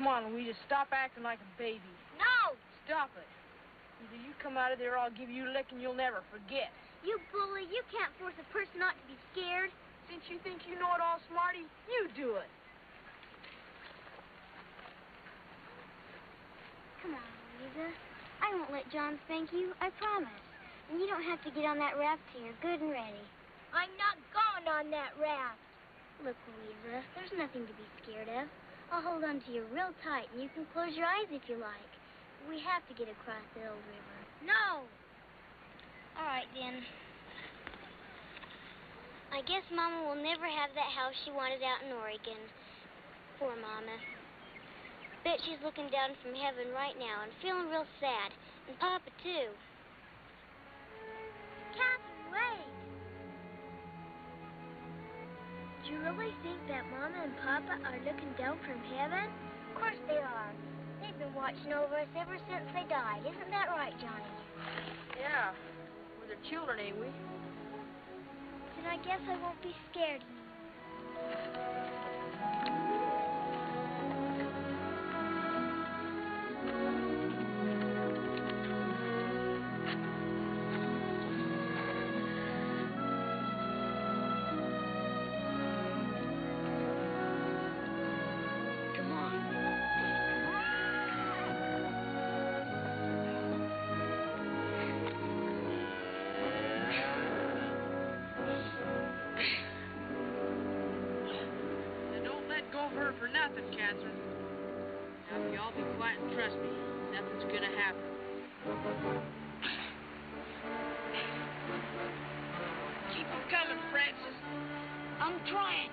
Come on, Louisa, stop acting like a baby. No! Stop it. Either you come out of there or I'll give you a lick and you'll never forget. You bully, you can't force a person not to be scared. Since you think you know it all, Smarty, you do it. Come on, Louisa. I won't let John spank you, I promise. And you don't have to get on that raft till you're good and ready. I'm not going on that raft. Look, Louisa, there's nothing to be scared of. I'll hold on to you real tight, and you can close your eyes if you like. We have to get across the old river. No! All right, then. I guess Mama will never have that house she wanted out in Oregon. Poor Mama. Bet she's looking down from heaven right now and feeling real sad. And Papa, too. Catherine, wait! You really think that Mama and Papa are looking down from heaven? Of course they are. They've been watching over us ever since they died. Isn't that right, Johnny? Yeah. We're their children, ain't we? Then I guess I won't be scared. Come for nothing, Catherine. Now, if you all be quiet and trust me, nothing's gonna happen. Keep 'em coming, Francis. I'm trying.